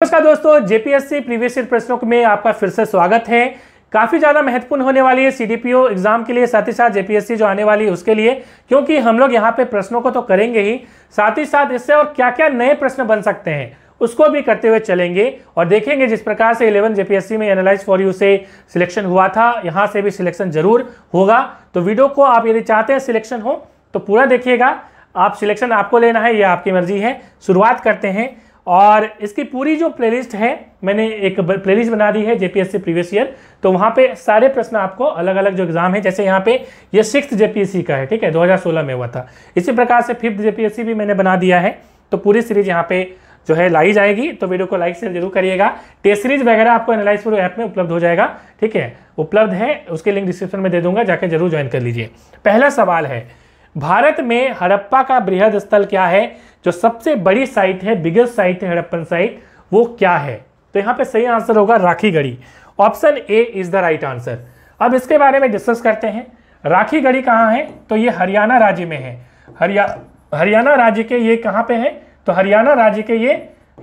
नमस्कार दोस्तों, JPSC previous year प्रश्नों में आपका फिर से स्वागत है। काफ़ी ज़्यादा महत्वपूर्ण होने वाली है सीडीपीओ एग्ज़ाम के लिए, साथ ही साथ जेपीएससी जो आने वाली है उसके लिए, क्योंकि हम लोग यहाँ पे प्रश्नों को तो करेंगे ही, साथ ही साथ इससे और क्या क्या नए प्रश्न बन सकते हैं, उसको भी करते हुए चलेंगे और देखेंगे जिस प्रकार से इलेवन जेपीएससी में एनालाइज फॉर यू से सिलेक्शन हुआ था, यहाँ से भी सिलेक्शन ज़रूर होगा। तो वीडियो को आप यदि चाहते हैं सिलेक्शन हो तो पूरा देखिएगा। आप सिलेक्शन आपको लेना है यह आपकी मर्ज़ी है। शुरुआत करते हैं। और इसकी पूरी जो प्लेलिस्ट है, मैंने एक प्लेलिस्ट बना दी है जेपीएससी प्रीवियस ईयर तो वहाँ पे सारे प्रश्न आपको अलग अलग जो एग्ज़ाम है, जैसे यहाँ पे ये सिक्स जेपीएससी का है, ठीक है 2016 में हुआ था। इसी प्रकार से फिफ्थ जेपीएससी भी मैंने बना दिया है। तो पूरी सीरीज़ यहाँ पे जो है लाई जाएगी। तो वीडियो को लाइक शेयर ज़रूर करिएगा। टेस्ट सीरीज़ वगैरह आपको एनालाइज प्रो ऐप में उपलब्ध हो जाएगा, ठीक है? उपलब्ध है, उसके लिंक डिस्क्रिप्शन में दे दूँगा जाकर ज़रूर ज्वाइन कर लीजिए। पहला सवाल है, भारत में हड़प्पा का बृहद स्थल क्या है? जो सबसे बड़ी साइट है बिगेस्ट साइट है हड़प्पन साइट वो क्या है? तो यहाँ पे सही आंसर होगा Rakhigarhi option A is the right answer अब इसके बारे में डिस्कस करते हैं। राखी गढ़ी कहाँ है? तो ये हरियाणा राज्य में है। हरिया, हरियाणा राज्य के ये कहाँ पे है? तो हरियाणा राज्य के ये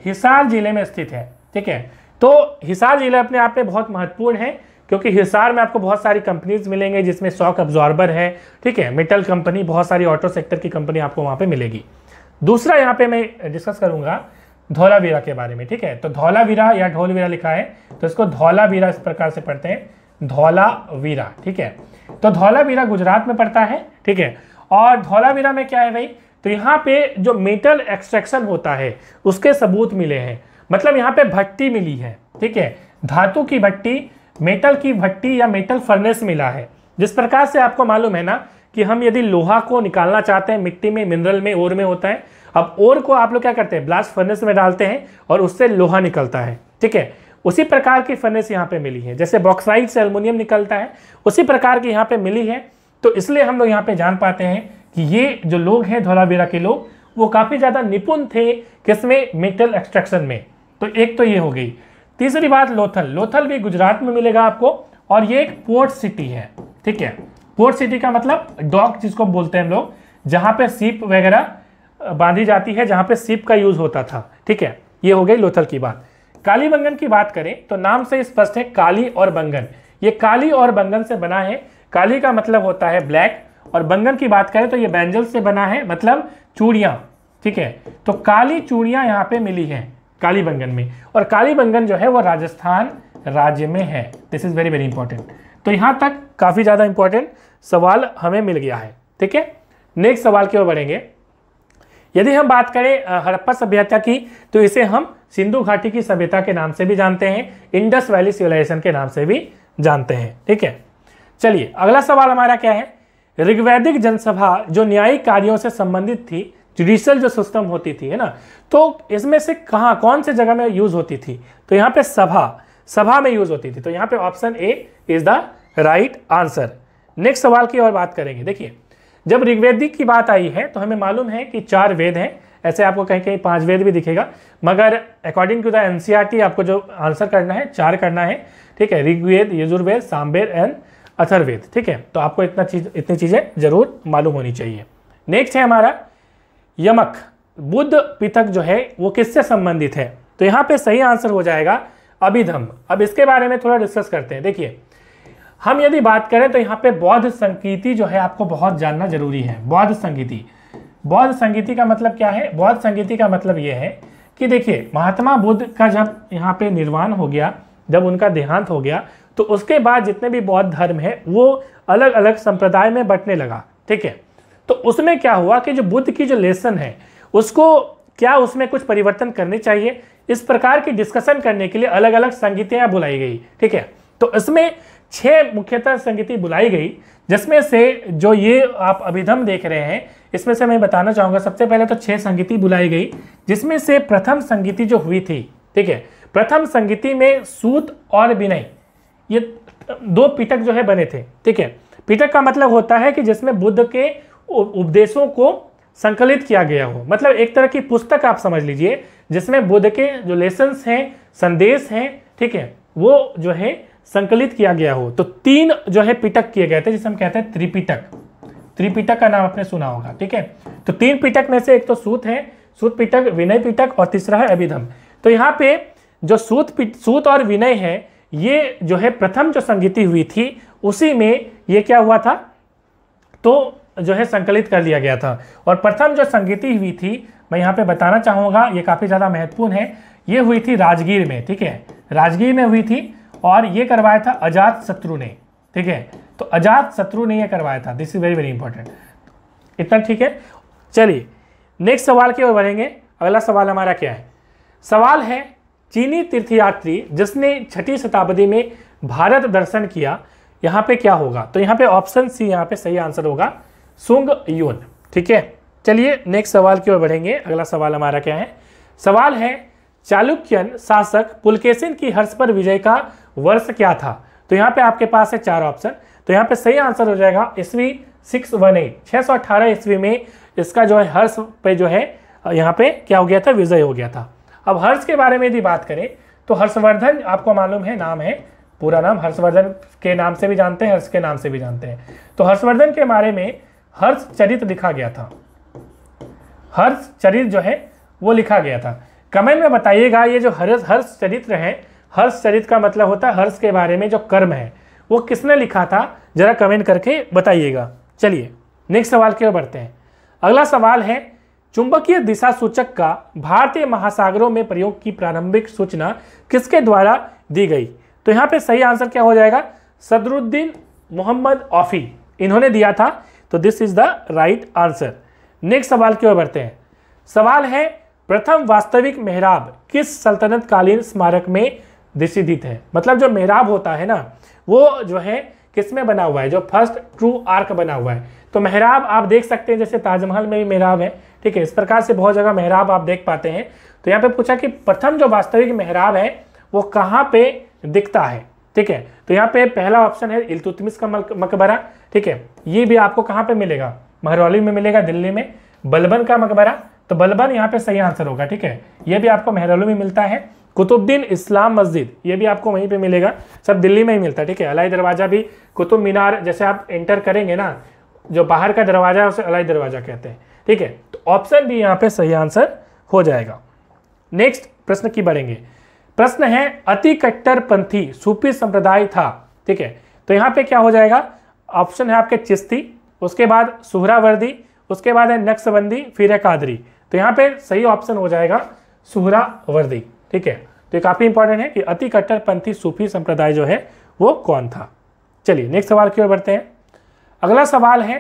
हिसार ज़िले में स्थित है। ठीक है? तो हिसार जिला अपने आप में बहुत महत्वपूर्ण है, क्योंकि हिसार में आपको बहुत सारी कंपनीज़ मिलेंगे जिसमें शॉक अब्जॉर्बर है। ठीक है? मेटल कंपनी बहुत सारी ऑटो सेक्टर की कंपनी आपको वहाँ पे मिलेगी। दूसरा यहाँ पे मैं डिस्कस करूँगा धौलावीरा के बारे में, ठीक है? तो धौलावीरा या ढोलवीरा लिखा है तो इसको धौलावीरा इस प्रकार से पढ़ते हैं, धौलावीरा, ठीक है? तो धौलावीरा गुजरात में पड़ता है, ठीक है? और धौलावीरा में क्या है भाई? तो यहाँ पे जो मेटल एक्सट्रैक्शन होता है, उसके सबूत मिले हैं। मतलब यहाँ पे भट्टी मिली है, ठीक है? धातु की भट्टी मेटल की भट्टी या मेटल फर्नेस मिला है। जिस प्रकार से आपको मालूम है ना कि हम यदि लोहा को निकालना चाहते हैं, मिट्टी में मिनरल में, ओर में होता है, अब ओर को आप लोग क्या करते हैं? ब्लास्ट फर्नेस में डालते हैं और उससे लोहा निकलता है। ठीक है? उसी प्रकार की फर्नेस यहाँ पे मिली है। जैसे बॉक्साइड से एल्युमिनियम निकलता है, उसी प्रकार की यहाँ पे मिली है। तो इसलिए हम लोग यहाँ पे जान पाते हैं कि ये जो लोग हैं, धौलावीरा के लोग, वो काफ़ी ज़्यादा निपुण थे किसमें? मेटल एक्सट्रैक्शन में। तो एक तो ये हो गई। तीसरी बात लोथल। लोथल भी गुजरात में मिलेगा आपको और ये एक पोर्ट सिटी है। ठीक है? पोर्ट सिटी का मतलब डॉक जिसको बोलते हैं हम लोग, जहाँ पे सीप वगैरह बांधी जाती है, जहाँ पे सीप का यूज़ होता था। ठीक है? ये हो गई लोथल की बात। काली बंगन की बात करें तो नाम से स्पष्ट है काली और बंगन। ये काली और बंगन से बना है। काली का मतलब होता है ब्लैक। और बंगन की बात करें तो ये बैंजल से बना है मतलब चूड़ियाँ। ठीक है? तो काली चूड़ियाँ यहाँ पे मिली हैं, काली बंगन में। और काली बंगन जो है, वो राजस्थान राज्य में है। This is very very important तो यहाँ तक काफ़ी ज़्यादा इंपॉर्टेंट सवाल हमें मिल गया है, ठीक है? नेक्स्ट सवाल की ओर बढ़ेंगे। यदि हम बात करें हड़प्पा सभ्यता की तो इसे हम सिंधु घाटी की सभ्यता के नाम से भी जानते हैं, इंडस वैली सिविलाइजेशन के नाम से भी जानते हैं, ठीक है? चलिए, अगला सवाल हमारा क्या है? ऋग्वैदिक जनसभा जो न्यायिक कार्यों से संबंधित थी जुडिशियल जो सिस्टम होती थी, है ना? तो इसमें से कहाँ, कौन से जगह में यूज़ होती थी? तो यहाँ पे सभा सभा में यूज़ होती थी। तो यहाँ पे option A is the right answer next सवाल की और बात करेंगे। देखिए, जब ऋग्वेदिक की बात आई है तो हमें मालूम है कि चार वेद हैं। ऐसे आपको कहीं कहीं पाँच वेद भी दिखेगा, मगर अकॉर्डिंग टू द एनसीईआरटी आपको जो आंसर करना है, चार करना है। ठीक है, ऋग्वेद, यजुर्वेद सामवेद एंड अथर्वेद ठीक है तो आपको इतना चीज़, इतनी चीज़ें ज़रूर मालूम होनी चाहिए। नेक्स्ट है हमारा, यमक, बुद्ध पितक जो है, वो किससे संबंधित है? तो यहाँ पे सही आंसर हो जाएगा अभिधम। अब इसके बारे में थोड़ा डिस्कस करते हैं। देखिए हम यदि बात करें तो यहाँ पे बौद्ध संगीति जो है आपको बहुत जानना ज़रूरी है। बौद्ध संगीति। बौद्ध संगीति का मतलब क्या है? बौद्ध संगीति का मतलब ये है कि देखिए, महात्मा बुद्ध का जब यहाँ पे निर्वाण हो गया, जब उनका देहांत हो गया तो उसके बाद जितने भी बौद्ध धर्म है, वो अलग अलग संप्रदाय में बंटने लगा, ठीक है? तो उसमें क्या हुआ कि जो बुद्ध की जो लेसन है, उसको क्या उसमें कुछ परिवर्तन करने चाहिए? इस प्रकार की डिस्कशन करने के लिए अलग अलग संगीतियाँ बुलाई गई, ठीक है? तो इसमें छह मुख्यतः संगीति बुलाई गई, जिसमें से जो ये आप अभिधम देख रहे हैं, इसमें से मैं बताना चाहूँगा, सबसे पहले तो छह संगीति बुलाई गई, जिसमें से प्रथम संगीति जो हुई थी, ठीक है, प्रथम संगीति में सूत और विनय, ये दो पिटक जो है बने थे, ठीक है, पिटक का मतलब होता है कि जिसमें बुद्ध के उपदेशों को संकलित किया गया हो मतलब एक तरह की पुस्तक आप समझ लीजिए, जिसमें बुद्ध के जो लेसन हैं, संदेश हैं, ठीक है, वो जो है संकलित किया गया हो तो तीन जो है पिटक किए गए थे, जिसे हम कहते हैं त्रिपिटक। त्रिपिटक का नाम आपने सुना होगा, ठीक है? तो तीन पिटक में से एक तो सूत है, सूत पिटक, विनय पिटक और तीसरा है अभिधम। तो यहाँ पे जो सूत सूत और विनय है, ये जो है प्रथम जो संगीति हुई थी, उसी में ये क्या हुआ था? तो जो है संकलित कर लिया गया था। और प्रथम जो संगीति हुई थी, मैं यहाँ पे बताना चाहूँगा, ये काफ़ी ज़्यादा महत्वपूर्ण है, ये हुई थी राजगीर में, ठीक है? राजगीर में हुई थी और ये करवाया था अजात शत्रु ने, ठीक है? तो अजात शत्रु ने ये करवाया था। This is very very important इतना ठीक है? चलिए नेक्स्ट सवाल की ओर बढ़ेंगे। अगला सवाल हमारा क्या है? सवाल है, चीनी तीर्थयात्री जिसने छठी शताब्दी में भारत दर्शन किया, यहाँ पे क्या होगा? तो यहाँ पे ऑप्शन सी यहाँ पे सही आंसर होगा, सुंग यून, ठीक है? चलिए नेक्स्ट सवाल की ओर बढ़ेंगे। अगला सवाल हमारा क्या है? सवाल है, चालुक्यन शासक पुलकेशिन की हर्ष पर विजय का वर्ष क्या था? तो यहाँ पे आपके पास है चार ऑप्शन तो यहाँ पे सही आंसर हो जाएगा ईस्वी सिक्स वन एट छः सौ अट्ठारह ईस्वी में इसका जो है हर्ष पे जो है, यहाँ पे क्या हो गया था? विजय हो गया था. अब हर्ष के बारे में यदि बात करें तो हर्षवर्धन आपको मालूम है, नाम है, पूरा नाम हर्षवर्धन के नाम से भी जानते हैं, हर्ष के नाम से भी जानते हैं. तो हर्षवर्धन के बारे में हर्ष चरित लिखा गया था. हर्ष चरित जो है, वो लिखा गया था. कमेंट में बताइएगा, ये जो हर्ष हर्ष चरित्र है हर्ष चरित का मतलब होता है हर्ष के बारे में जो कर्म है। वो किसने लिखा था? जरा कमेंट करके बताइएगा। चलिए नेक्स्ट सवाल की ओर बढ़ते हैं। अगला सवाल है, चुंबकीय दिशा सूचक का भारतीय महासागरों में प्रयोग की प्रारंभिक सूचना किसके द्वारा दी गई? तो यहाँ पे सही आंसर क्या हो जाएगा? सदरुद्दीन मोहम्मद ऑफी इन्होंने दिया था। तो this is the right answer next सवाल की ओर बढ़ते हैं। सवाल है, प्रथम वास्तविक मेहराब किस सल्तनत कालीन स्मारक में दिशिदित है। मतलब जो मेहराब होता है ना, वो जो है किसमें बना हुआ है? जो फ़र्स्ट ट्रू आर्क बना हुआ है। तो मेहराब आप देख सकते हैं, जैसे ताजमहल में भी मेहराब है, ठीक है? इस प्रकार से बहुत जगह मेहराब आप देख पाते हैं। तो यहाँ पे पूछा कि प्रथम जो वास्तविक मेहराब है, वो कहाँ पे दिखता है? ठीक है? तो यहाँ पे पहला ऑप्शन है इलतुतमिस का मकबरा, ठीक है? ये भी आपको कहाँ पे मिलेगा? महरौली में मिलेगा, दिल्ली में। बलबन का मकबरा तो बलबन यहाँ पे सही आंसर होगा, ठीक है? ये भी आपको महरौली में मिलता है। कुतुबुद्दीन इस्लाम मस्जिद, ये भी आपको वहीं पे मिलेगा। सब दिल्ली में ही मिलता है, ठीक है? अलाई दरवाज़ा भी कुतुब मीनार जैसे आप एंटर करेंगे ना, जो बाहर का दरवाज़ा है, उसे अलाई दरवाज़ा कहते हैं, ठीक है? तो ऑप्शन भी यहाँ पे सही आंसर हो जाएगा। नेक्स्ट प्रश्न की बढ़ेंगे। प्रश्न है, अति कट्टरपंथी सूफी संप्रदाय था, ठीक है? तो यहाँ पे क्या हो जाएगा? ऑप्शन है आपके चिश्ती, उसके बाद सुहरावर्दी, उसके बाद है नक्सबंदी, फिर है कादरी। तो यहाँ पे सही ऑप्शन हो जाएगा सुहरावर्दी। ठीक है? तो ये काफ़ी इंपॉर्टेंट है कि अति कट्टरपंथी सूफी संप्रदाय जो है, वो कौन था? चलिए नेक्स्ट सवाल की ओर बढ़ते हैं। अगला सवाल है,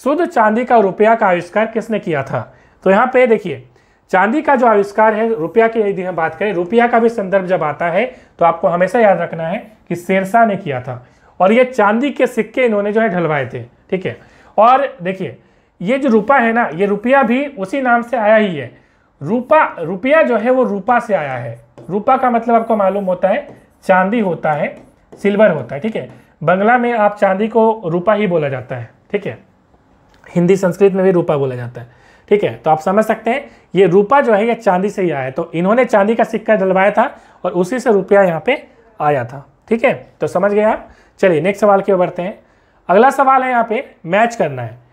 शुद्ध चांदी का रुपया का आविष्कार किसने किया था? तो यहाँ पे देखिए, चांदी का जो आविष्कार है, रुपया की यदि हम बात करें, रुपया का भी संदर्भ जब आता है तो आपको हमेशा याद रखना है कि शेरशाह ने किया था। और ये चांदी के सिक्के इन्होंने जो है ढलवाए थे, ठीक है? और देखिए, ये जो रुपया है ना, ये रुपया भी उसी नाम से आया ही है। रूपा, रुपया जो है वो रूपा से आया है। रूपा का मतलब आपको मालूम होता है, चांदी होता है, सिल्वर होता है, ठीक है? बंगला में आप चांदी को रूपा ही बोला जाता है, ठीक है? हिंदी संस्कृत में भी रूपा बोला जाता है, ठीक है? तो आप समझ सकते हैं, ये रूपा जो है, ये चांदी से ही आया है। तो इन्होंने चांदी का सिक्का डलवाया था और उसी से रुपया यहाँ पे आया था, ठीक है? तो समझ गए आप? चलिए नेक्स्ट सवाल की ओर बढ़ते हैं। अगला सवाल है यहाँ पे मैच करना है।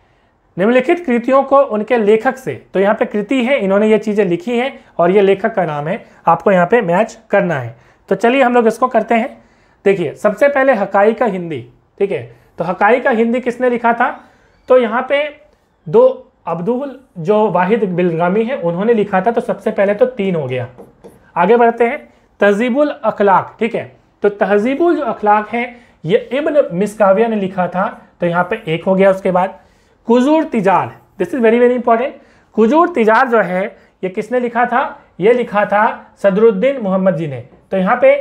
निम्नलिखित कृतियों को उनके लेखक से। तो यहाँ पे कृति है, इन्होंने ये चीज़ें लिखी हैं और ये लेखक का नाम है। आपको यहाँ पे मैच करना है। तो चलिए हम लोग इसको करते हैं। देखिए, सबसे पहले हकाई का हिंदी, ठीक है? तो हकाई का हिंदी किसने लिखा था? तो यहाँ पे दो अब्दुल, जो वाहिद बिलगामी है, उन्होंने लिखा था। तो सबसे पहले तो तीन हो गया। आगे बढ़ते हैं। तहजीबुल अखलाक, ठीक है? तो तहजीबुल जो अखलाक है, ये इब्न मिसकाविया ने लिखा था। तो यहाँ पे एक हो गया उसके बाद। कुजूर तिजार this is very very important Kujur तिजार जो है, ये किसने लिखा था? ये लिखा था सदरुद्दीन मोहम्मद जी ने। तो यहाँ पे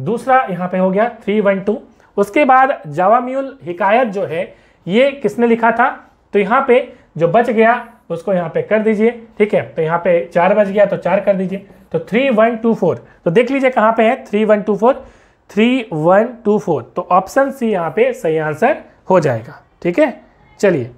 दूसरा यहाँ पे हो गया थ्री वन टू उसके बाद जवामियुल हिकायत जो है, ये किसने लिखा था? तो यहाँ पे जो बच गया, उसको यहाँ पे कर दीजिए, ठीक है? तो यहाँ पे चार बच गया तो चार कर दीजिए। तो थ्री वन टू फोर तो देख लीजिए कहाँ पे है three one two four three one two four तो ऑप्शन सी यहाँ पे सही आंसर हो जाएगा, ठीक है? चलिए।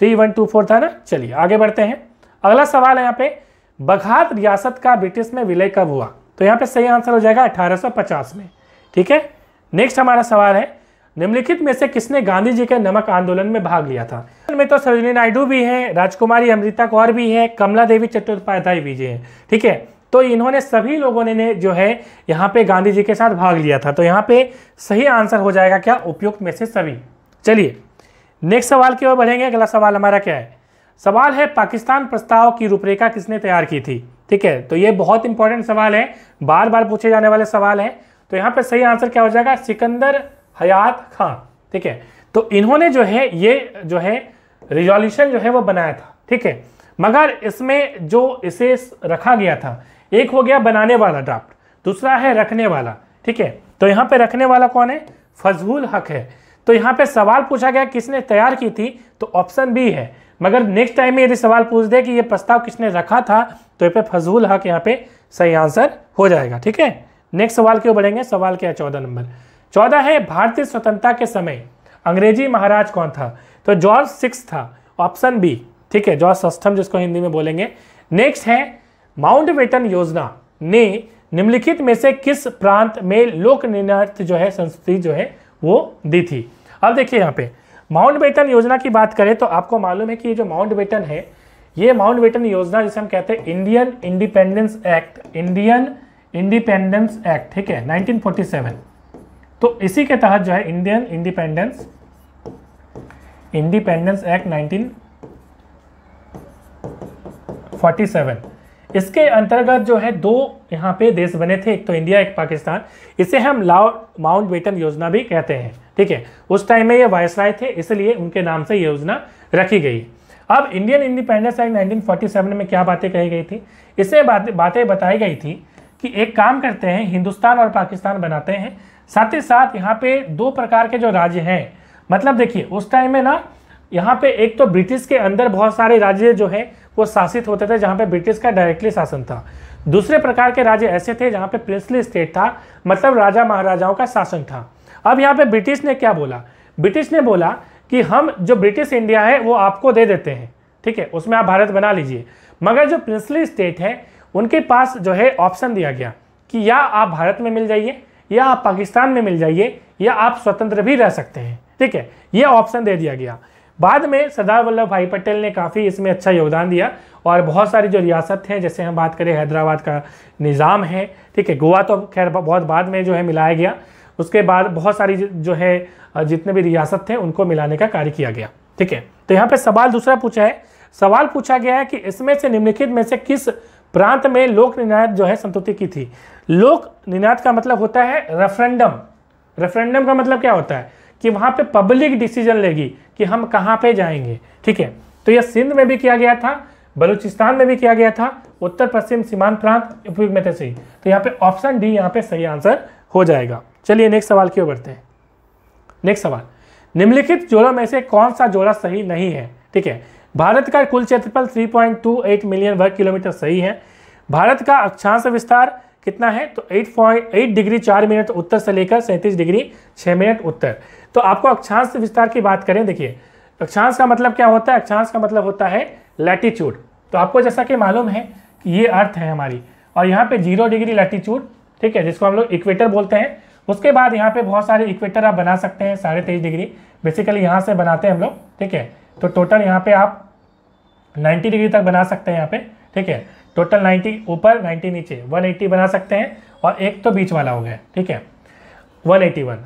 थ्री वन टू फोर था ना? चलिए, आगे बढ़ते हैं। अगला सवाल है यहाँ पे, बघात रियासत का ब्रिटिश में विलय कब हुआ? तो यहाँ पे सही आंसर हो जाएगा 1850 में। ठीक है? नेक्स्ट हमारा सवाल है, निम्नलिखित में से किसने गांधी जी के नमक आंदोलन में भाग लिया था? में तो सरोजिनी नायडू भी हैं, राजकुमारी अमृता कौर भी है, कमला देवी चट्टोपाध्याय भी जी हैं। ठीक है? तो इन्होंने सभी लोगों ने जो है, यहाँ पे गांधी जी के साथ भाग लिया था। तो यहाँ पे सही आंसर हो जाएगा क्या? उपयुक्त में से सभी। चलिए नेक्स्ट सवाल की ओर बढ़ेंगे, अगला सवाल हमारा क्या है? सवाल है, पाकिस्तान प्रस्ताव की रूपरेखा किसने तैयार की थी? ठीक है तो ये बहुत इंपॉर्टेंट सवाल है बार बार पूछे जाने वाले सवाल है। तो यहाँ पे सही आंसर क्या हो जाएगा? सिकंदर हयात खान, ठीक है? तो इन्होंने जो है, ये जो है रिजोल्यूशन जो है वो बनाया था, ठीक है? मगर इसमें जो इसे रखा गया था, एक हो गया बनाने वाला ड्राफ्ट दूसरा है रखने वाला, ठीक है? तो यहाँ पे रखने वाला कौन है? फजहुल हक है। तो यहाँ पे सवाल पूछा गया किसने तैयार की थी तो ऑप्शन बी है। मगर नेक्स्ट टाइम में यदि सवाल पूछ दे कि ये प्रस्ताव किसने रखा था तो ये पे फजूल हक यहाँ पे सही आंसर हो जाएगा, ठीक है? नेक्स्ट सवाल क्यों बढ़ेंगे, सवाल क्या है? चौदह नंबर। चौदह है, भारतीय स्वतंत्रता के समय अंग्रेज़ी महाराज कौन था? तो जॉर्ज सिक्स था, ऑप्शन बी, ठीक है? जॉर्ज सष्टम जिसको हिंदी में बोलेंगे। नेक्स्ट है, माउंट वेटन योजना ने निम्नलिखित में से किस प्रांत में लोक निर्णय जो है, संस्कृति जो है, वो दी थी? अब देखिए यहाँ पे माउंट बेटन योजना की बात करें तो आपको मालूम है कि ये जो माउंट बेटन है, ये माउंट बेटन योजना जिसे हम कहते हैं Indian independence act Indian independence act ठीक है 1947 तो इसी के तहत जो है इंडियन इंडिपेंडेंस इंडिपेंडेंस एक्ट 1947 इसके अंतर्गत जो है दो यहाँ पे देश बने थे, एक तो इंडिया एक पाकिस्तान। इसे हम लाउ माउंट बेटन योजना भी कहते हैं। ठीक है? उस टाइम में ये वायसराय थे इसलिए उनके नाम से योजना रखी गई। अब इंडियन इंडिपेंडेंस एक्ट 1947 में क्या बातें कही गई थी? बात, बातें बताई गई थी कि एक काम करते हैं हिंदुस्तान और पाकिस्तान बनाते हैं। साथ ही साथ यहाँ पे दो प्रकार के जो राज्य हैं मतलब देखिए उस टाइम में ना यहाँ पे एक तो ब्रिटिश के अंदर बहुत सारे राज्य जो है वो शासित होते थे जहाँ पे ब्रिटिश का डायरेक्टली शासन था। दूसरे प्रकार के राज्य ऐसे थे जहाँ पे प्रिंसली स्टेट था मतलब राजा महाराजाओं का शासन था। अब यहाँ पे ब्रिटिश ने क्या बोला? ब्रिटिश ने बोला कि हम जो ब्रिटिश इंडिया है, वो आपको दे देते हैं। ठीक है? उसमें आप भारत बना लीजिए। मगर जो प्रिंसली स्टेट है, उनके पास जो है ऑप्शन दिया गया कि या आप भारत में मिल जाइए, या आप पाकिस्तान में मिल जाइए, या आप स्वतंत्र भी रह सकते हैं। ठीक है? ये ऑप्शन दे दिया गया। बाद में सरदार वल्लभ भाई पटेल ने काफ़ी इसमें अच्छा योगदान दिया और बहुत सारी जो रियासत हैं, जैसे हम बात करें हैदराबाद का निज़ाम है। ठीक है? गोवा तो खैर बहुत बाद में जो है मिलाया गया। उसके बाद बहुत सारी जो है जितने भी रियासत थे, उनको मिलाने का कार्य किया गया। ठीक है? तो यहाँ पे सवाल दूसरा पूछा है। सवाल पूछा गया है कि इसमें से निम्नलिखित में से किस प्रांत में लोक निर्णायक जो है संतुति की थी? लोक निर्णायक का मतलब होता है रेफरेंडम रेफरेंडम का मतलब क्या होता है? कि वहाँ पे पब्लिक डिसीज़न लेगी कि हम कहाँ पे जाएँगे। ठीक है? तो यह सिंध में भी किया गया था, बलूचिस्तान में भी किया गया था उत्तर पश्चिम सीमांत प्रांत में थे सही। तो यहाँ पे ऑप्शन डी यहाँ पे सही आंसर हो जाएगा। चलिए नेक्स्ट सवाल की ओर बढ़ते हैं। नेक्स्ट सवाल। निम्नलिखित जोड़ों में से कौन सा जोड़ा सही नहीं है? ठीक है। भारत का कुल क्षेत्रफल 3.28 मिलियन वर्ग किलोमीटर सही है। भारत का अक्षांश विस्तार कितना है? तो 8.8 डिग्री चार मिनट उत्तर से लेकर सैंतीस डिग्री छः मिनट उत्तर। तो आपको अक्षांश विस्तार की बात करें, देखिए। अक्षांश का मतलब क्या होता है? अक्षांश का मतलब होता है लैटिट्यूड तो आपको जैसा कि मालूम है कि ये अर्थ है हमारी। और यहाँ पे ज़ीरो डिग्री लैटिट्यूड ठीक है, जिसको हम लोग इक्वेटर बोलते हैं। उसके बाद यहाँ पे बहुत सारे इक्वेटर आप बना सकते हैं, साढ़े तेईस डिग्री। बेसिकली यहाँ से बनाते हैं हम लोग, ठीक है? तो टोटल यहाँ पे आप 90 डिग्री तक बना सकते हैं यहाँ पे, ठीक है? टोटल 90 ऊपर 90 नीचे 180 बना सकते हैं और एक तो बीच वाला हो गया, ठीक है? 181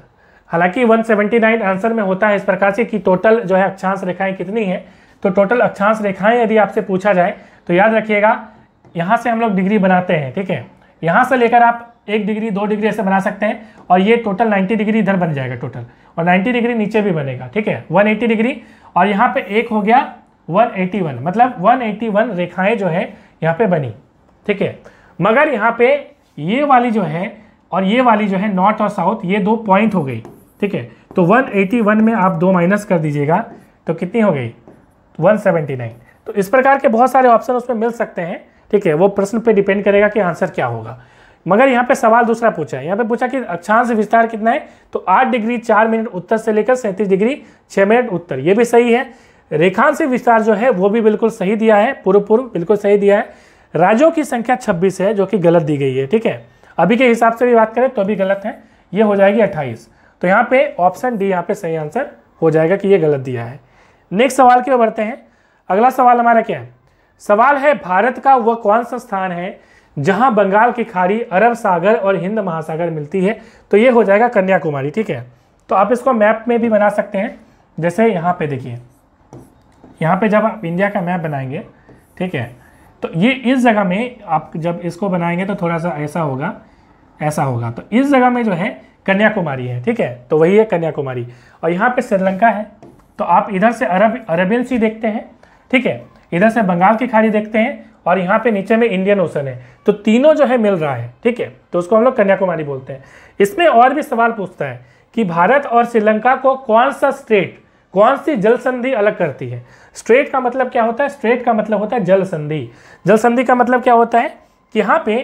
हालाँकि 179 आंसर में होता है इस प्रकार से कि टोटल जो है अक्षांश रेखाएँ कितनी है? तो टोटल अक्षांश रेखाएँ यदि आपसे पूछा जाए तो याद रखिएगा, यहाँ से हम लोग डिग्री बनाते हैं, ठीक है? यहाँ से लेकर आप एक डिग्री, दो डिग्री ऐसे बना सकते हैं और ये टोटल 90 डिग्री इधर बन जाएगा टोटल और 90 डिग्री नीचे भी बनेगा, ठीक है? 180 डिग्री और यहाँ पे एक हो गया 181 मतलब 181 रेखाएँ जो है यहाँ पे बनी, ठीक है? मगर यहाँ पे ये वाली जो है और ये वाली जो है नॉर्थ और साउथ ये दो पॉइंट हो गई, ठीक है? तो 181 में आप दो माइनस कर दीजिएगा तो कितनी हो गई? 179 तो इस प्रकार के बहुत सारे ऑप्शन उसमें मिल सकते हैं, ठीक है? वो प्रश्न पे डिपेंड करेगा कि आंसर क्या होगा। मगर यहाँ पे सवाल दूसरा पूछा है। यहाँ पे पूछा कि अक्षांश विस्तार कितना है? तो 8 डिग्री 4 मिनट उत्तर से लेकर सैंतीस डिग्री 6 मिनट उत्तर। ये भी सही है। रेखांश विस्तार जो है, वो भी बिल्कुल सही दिया है। पूर्व पूर्व बिल्कुल सही दिया है। राज्यों की संख्या 26 है, जो कि गलत दी गई है, ठीक है? अभी के हिसाब से भी बात करें तो अभी गलत है। ये हो जाएगी 28 तो यहाँ पे ऑप्शन डी यहाँ पे सही आंसर हो जाएगा कि ये गलत दिया है। नेक्स्ट सवाल की ओर बढ़ते हैं। अगला सवाल हमारा क्या है? सवाल है, भारत का वह कौन सा स्थान है जहाँ बंगाल की खाड़ी अरब सागर और हिंद महासागर मिलती है तो ये हो जाएगा कन्याकुमारी, ठीक है? तो आप इसको मैप में भी बना सकते हैं। जैसे यहाँ पे देखिए, यहाँ पे जब आप इंडिया का मैप बनाएँगे, ठीक है? तो ये इस जगह में आप जब इसको बनाएँगे तो थोड़ा सा ऐसा होगा ऐसा होगा। तो इस जगह में जो है, कन्याकुमारी है, ठीक है? तो वही है कन्याकुमारी। और यहाँ पे श्रीलंका है तो आप इधर से अरब, अरेबियन सी देखते हैं, ठीक है? इधर से बंगाल की खाड़ी देखते हैं और यहाँ पे नीचे में इंडियन ओशन है। तो तीनों जो है मिल रहा है, ठीक है? तो उसको हम लोग कन्याकुमारी बोलते हैं। इसमें और भी सवाल पूछता है कि भारत और श्रीलंका को कौन सा स्टेट कौन सी जल संधि अलग करती है? स्ट्रेट का मतलब क्या होता है? स्ट्रेट का मतलब होता है जल संधि। जल संधि का मतलब क्या होता है? कि यहाँ पे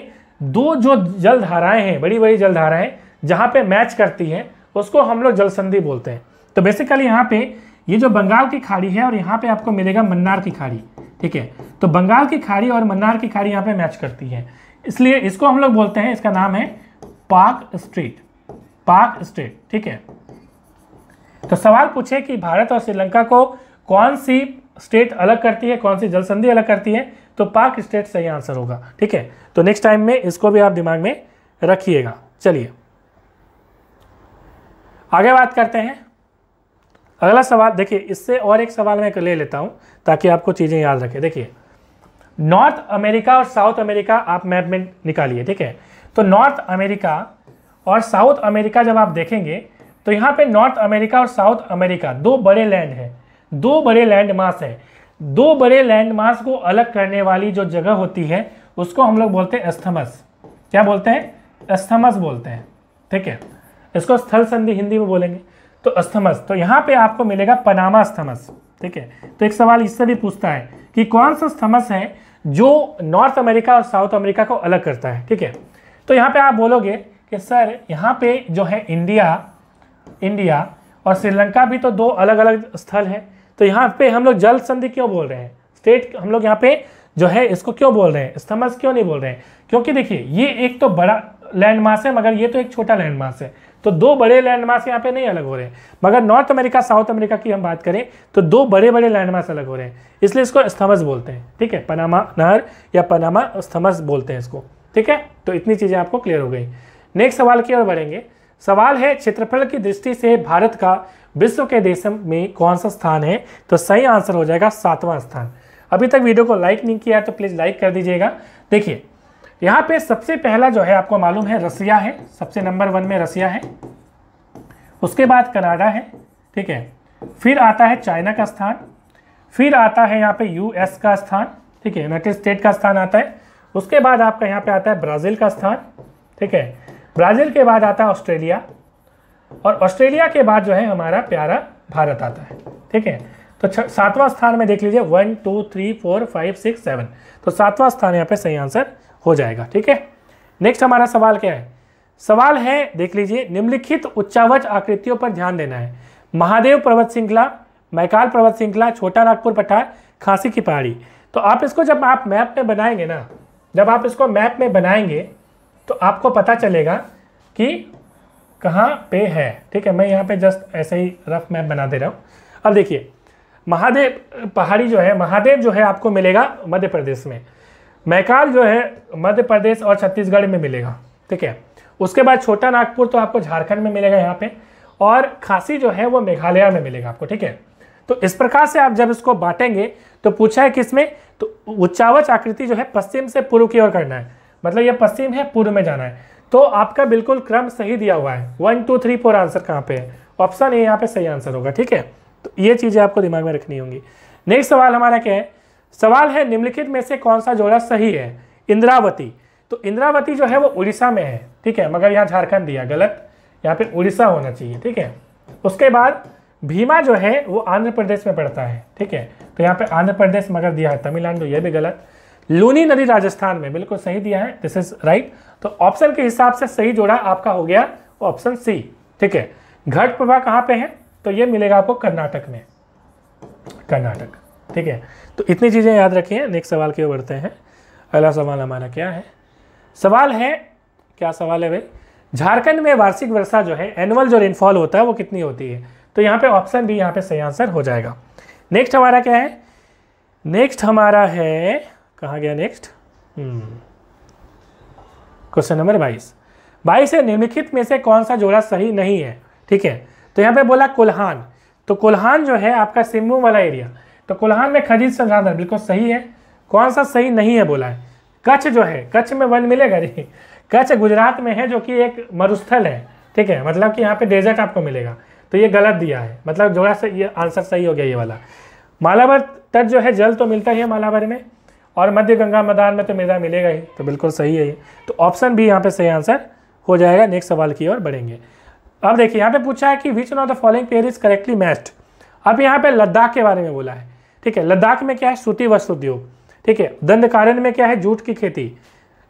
दो जो जल धाराएँ हैं, बड़ी बड़ी जल धाराएँ, जहाँ पे मैच करती हैं, उसको हम लोग जल संधि बोलते हैं। तो बेसिकली यहाँ पे ये जो बंगाल की खाड़ी है और यहाँ पे आपको मिलेगा मन्नार की खाड़ी। ठीक है? तो बंगाल की खाड़ी और मन्नार की खाड़ी यहाँ पे मैच करती है। इसलिए इसको हम लोग बोलते हैं, इसका नाम है पाक स्ट्रीट। पाक स्ट्रेट, ठीक है? तो सवाल पूछे कि भारत और श्रीलंका को कौन सी स्टेट अलग करती है, कौन सी जल संधि अलग करती है? तो पाक स्टेट सही आंसर होगा, ठीक है? तो नेक्स्ट टाइम में इसको भी आप दिमाग में रखिएगा। चलिए। आगे बात करते हैं। अगला सवाल, देखिए, इससे और एक सवाल मैं ले लेता हूँ, ताकि आपको चीज़ें याद रखें। देखिए, नॉर्थ अमेरिका और साउथ अमेरिका आप मैप में निकालिए, ठीक है? तो नॉर्थ अमेरिका और साउथ अमेरिका जब आप देखेंगे तो यहाँ पे नॉर्थ अमेरिका और साउथ अमेरिका, दो बड़े लैंड हैं, दो बड़े लैंड मास है। दो बड़े लैंड मास को अलग करने वाली जो जगह होती है, उसको हम लोग बोलते हैं अस्थमस क्या बोलते हैं? अस्थमस बोलते हैं, ठीक है? इसको स्थल संधि हिंदी में बोलेंगे। तो अस्थमस तो यहाँ पे आपको मिलेगा पनामा स्थमस ठीक है? तो एक सवाल इससे भी पूछता है कि कौन सा स्थमस है जो नॉर्थ अमेरिका और साउथ अमेरिका को अलग करता है, ठीक है? तो यहाँ पे आप बोलोगे कि सर, यहाँ पे जो है इंडिया इंडिया और श्रीलंका भी तो दो अलग अलग स्थल है तो यहाँ पे हम लोग जल संधि क्यों बोल रहे हैं? स्टेट, हम लोग यहाँ पे जो है इसको क्यों बोल रहे हैं? स्थमस क्यों नहीं बोल रहे हैं? क्योंकि देखिए, ये एक तो बड़ा लैंड मास है, मगर ये तो एक छोटा लैंड मास है। तो दो बड़े लैंडमार्क यहाँ पे नहीं अलग हो रहे हैं। मगर नॉर्थ अमेरिका साउथ अमेरिका की हम बात करें तो दो बड़े बड़े लैंडमार्क अलग हो रहे हैं। इसलिए इसको स्थमस बोलते हैं, ठीक है? पनामा नहर या पनामा स्थमस बोलते हैं इसको, ठीक है? तो इतनी चीज़ें आपको क्लियर हो गई। नेक्स्ट सवाल की ओर बढ़ेंगे। सवाल है, क्षेत्रफल की दृष्टि से भारत का विश्व के देशों में कौन सा स्थान है? तो सही आंसर हो जाएगा सातवां स्थान। अभी तक वीडियो को लाइक नहीं किया तो प्लीज़ लाइक कर दीजिएगा। देखिए यहाँ पे सबसे पहला जो है, आपको मालूम है, रसिया है। सबसे नंबर वन में रसिया है। उसके बाद कनाडा है, ठीक है। फिर आता है चाइना का स्थान। फिर आता है यहाँ पे यूएस का स्थान, ठीक है। यूनाइटेड स्टेट का स्थान आता है। उसके बाद आपका यहाँ पे आता है ब्राज़ील का स्थान, ठीक है। ब्राज़ील के बाद आता है ऑस्ट्रेलिया। और ऑस्ट्रेलिया के बाद जो है, हमारा प्यारा भारत आता है, ठीक है। तो सातवां स्थान में देख लीजिए। One two three four five six seven तो सातवां स्थान यहाँ पे, सही आंसर हो जाएगा, ठीक है? नेक्स्ट हमारा सवाल क्या है? सवाल है, देख लीजिए, निम्नलिखित उच्चावच आकृतियों पर ध्यान देना है। महादेव, पर्वत श्रृंखला, मैकाल, पर्वत श्रृंखला, छोटा नागपुर पठार, खांसी की पहाड़ी। तो आप इसको जब आप मैप में बनाएँगे ना, जब आप इसको मैप में बनाएँगे तो आपको पता चलेगा कि कहाँ पे है, ठीक है? मैं यहाँ पे जस्ट ऐसे ही रफ मैप बना दे रहा हूँ। अब देखिए, महादेव, पहाड़ी जो है, महादेव जो है आपको मिलेगा मध्य प्रदेश में। मैकाल जो है मध्य प्रदेश और छत्तीसगढ़ में मिलेगा, ठीक है? उसके बाद छोटा नागपुर तो आपको झारखंड में मिलेगा यहाँ पे, और खांसी जो है वो मेघालय में मिलेगा आपको, ठीक है? तो इस प्रकार से आप जब इसको बांटेंगे तो पूछा है किसमें? तो उच्चावच आकृति जो है पश्चिम से पूर्व की ओर करना है। मतलब ये पश्चिम है, पूर्व में जाना है। तो आपका बिल्कुल क्रम सही दिया हुआ है। One two three four answer कहाँ पे है? ऑप्शन ए यहाँ पे सही आंसर होगा, ठीक है? तो ये चीज़ें आपको दिमाग में रखनी होंगी। नेक्स्ट सवाल हमारा क्या है? सवाल है, निम्नलिखित में से कौन सा जोड़ा सही है? इंद्रावती। तो इंद्रावती जो है वो उड़ीसा में है, ठीक है? मगर यहाँ झारखंड दिया, गलत? यहाँ पे उड़ीसा होना चाहिए, ठीक है? उसके बाद भीमा जो है, वो आंध्र प्रदेश में पड़ता है, ठीक है? तो यहाँ पे आंध्र प्रदेश मगर दिया है, तमिलनाडु, ये भी गलत। लूनी नदी राजस्थान में, बिल्कुल सही दिया है दिस इज़ राइट तो ऑप्शन के हिसाब से सही जोड़ा आपका हो गया ऑप्शन सी ठीक है? घट प्रभा कहाँ पे है? तो ये मिलेगा आपको कर्नाटक में। कर्नाटक। ठीक है? तो इतनी चीज़ें याद रखिए नेक्स्ट सवाल की ओर बढ़ते हैं। अगला सवाल हमारा क्या है? सवाल है, क्या सवाल है भाई? झारखंड में वार्षिक वर्षा जो है एनुअल जो रेनफॉल होता है, वो कितनी होती है? तो यहाँ पे ऑप्शन भी यहाँ पे सही आंसर हो जाएगा। नेक्स्ट हमारा क्या है? नेक्स्ट हमारा है, कहाँ गया नेक्स्ट। क्वेश्चन नंबर बाईस। बाईस है, निम्नलिखित में से कौन सा जोड़ा सही नहीं है? ठीक है? तो यहाँ पे बोला कुल्हान। तो कुल्हान जो है, आपका सिम्बू वाला एरिया तो कुल्हान में खजीद संसाधन बिल्कुल सही है। कौन सा सही नहीं है बोला है? कच्छ जो है, कच्छ में वन मिलेगा नहीं कच्छ गुजरात में है जो कि एक मरुस्थल है, ठीक है? मतलब कि यहाँ पे डेजर्ट आपको मिलेगा। तो ये गलत दिया है। मतलब जोड़ा से ये आंसर सही हो गया ये वाला। मालावर तट जो है, जल तो मिलता ही है मालावर में, और मध्य गंगा मैदान में तो मेरा मिलेगा ही तो बिल्कुल सही है ये। तो ऑप्शन भी यहाँ पे सही आंसर हो जाएगा। नेक्स्ट सवाल की ओर बढ़ेंगे। अब देखिए, यहाँ पे पूछा है कि which of the following pair is correctly matched अब यहाँ पे लद्दाख के बारे में बोला है। ठीक है लद्दाख में क्या है? सूती वस्त्र उद्योग। ठीक है दंडकारण में क्या है? जूट की खेती।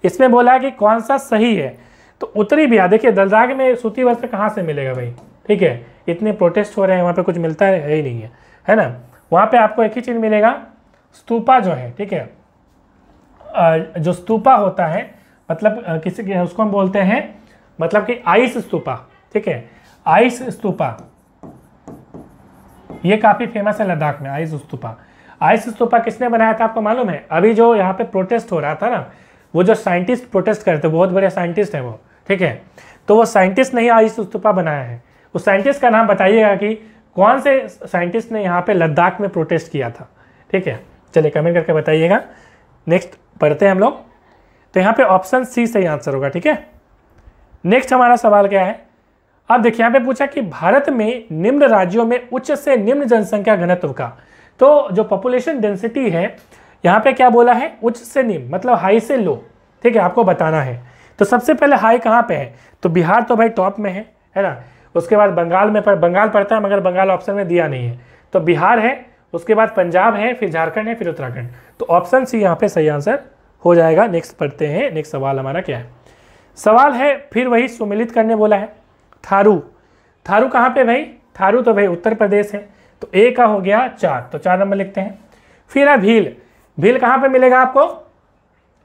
इसमें बोला है कि कौन सा सही है? तो उत्तरी बिहार देखिए लद्दाख में सूती वस्त्र कहाँ से मिलेगा भाई? ठीक है इतने प्रोटेस्ट हो रहे हैं वहाँ पे कुछ मिलता है, है नहीं है है ना? वहाँ पे आपको एक ही चीज़ मिलेगा स्तूपा जो है ठीक है? जो स्तूपा होता है मतलब किसी उसको हम बोलते हैं मतलब कि आइस स्तूपा ठीक है? आइस स्तूपा। ये काफ़ी फ़ेमस है लद्दाख में, आइस स्तूपा। आइस स्तूपा किसने बनाया था आपको मालूम है? अभी जो यहाँ पे प्रोटेस्ट हो रहा था ना, वो जो साइंटिस्ट प्रोटेस्ट करते बहुत बड़े साइंटिस्ट हैं वो, ठीक है? तो वो साइंटिस्ट ने ही आइस स्तूपा बनाया है। उस साइंटिस्ट का नाम बताइएगा कि कौन से साइंटिस्ट ने यहाँ पे लद्दाख में प्रोटेस्ट किया था, ठीक है? चलिए कमेंट करके बताइएगा। नेक्स्ट पढ़ते हैं हम लोग। तो यहाँ पे ऑप्शन सी सही आंसर होगा, ठीक है? नेक्स्ट हमारा सवाल क्या है? अब देखिए, यहाँ पे पूछा कि भारत में निम्न राज्यों में उच्च से निम्न जनसंख्या घनत्व का। तो जो पॉपुलेशन डेंसिटी है, यहाँ पे क्या बोला है? उच्च से निम्न मतलब हाई से लो ठीक है, आपको बताना है। तो सबसे पहले हाई कहाँ पे है? तो बिहार तो भाई टॉप में है है ना? उसके बाद बंगाल में पर, बंगाल पड़ता है, मगर बंगाल ऑप्शन में दिया नहीं है। तो बिहार है, उसके बाद पंजाब है, फिर झारखंड है, फिर उत्तराखंड। तो ऑप्शन सी यहाँ पे सही आंसर हो जाएगा। नेक्स्ट पढ़ते हैं नेक्स्ट सवाल हमारा क्या है? सवाल है, फिर वही सुमिलित करने बोला है। थारू। थारू कहाँ पे भाई? थारू तो भाई उत्तर प्रदेश है। तो ए का हो गया चार तो चार नंबर लिखते हैं। फिर है भील। भील कहाँ पे मिलेगा आपको?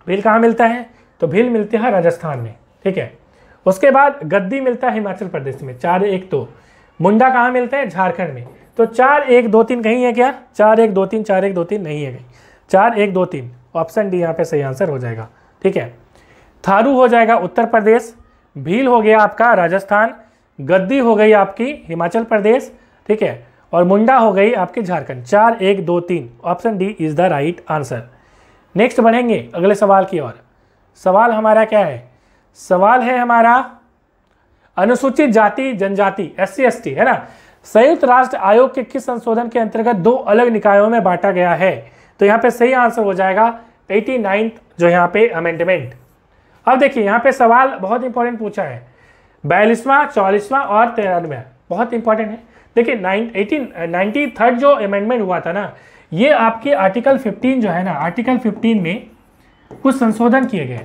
भील कहाँ मिलता है? तो भील मिलती है राजस्थान में, ठीक है? उसके बाद गद्दी मिलता है हिमाचल प्रदेश में, चार एक तो मुंडा कहाँ मिलता है? झारखंड में। तो चार एक दो तीन कहीं है क्या? चार एक दो तीन, चार एक दो तीन नहीं है कहीं। चार एक दो तीन। ऑप्शन डी यहाँ पे सही आंसर हो जाएगा, ठीक है? थारू हो जाएगा उत्तर प्रदेश। भील हो गया आपका राजस्थान। गद्दी हो गई आपकी हिमाचल प्रदेश, ठीक है? और मुंडा हो गई आपके झारखंड। चार, एक, दो, तीन। Option D is the right answer. Next बढ़ेंगे अगले सवाल की ओर। सवाल हमारा क्या है? सवाल है हमारा अनुसूचित जाति, जनजाति एस सी है ना? संयुक्त राष्ट्र आयोग के किस संशोधन के अंतर्गत दो अलग निकायों में बांटा गया है? तो यहाँ पे सही आंसर हो जाएगा एटी जो यहाँ पे अमेंडमेंट अब देखिए, यहाँ पे सवाल बहुत इंपॉर्टेंट पूछा है। बयालीसवां चौलीसवां और तिरानवे। बहुत इंपॉर्टेंट है। देखिए, नाइन, एटीन नाइन्टी थर्ड जो अमेंडमेंट हुआ था ना, ये आपके आर्टिकल 15 जो है ना आर्टिकल 15 में कुछ संशोधन किए गए।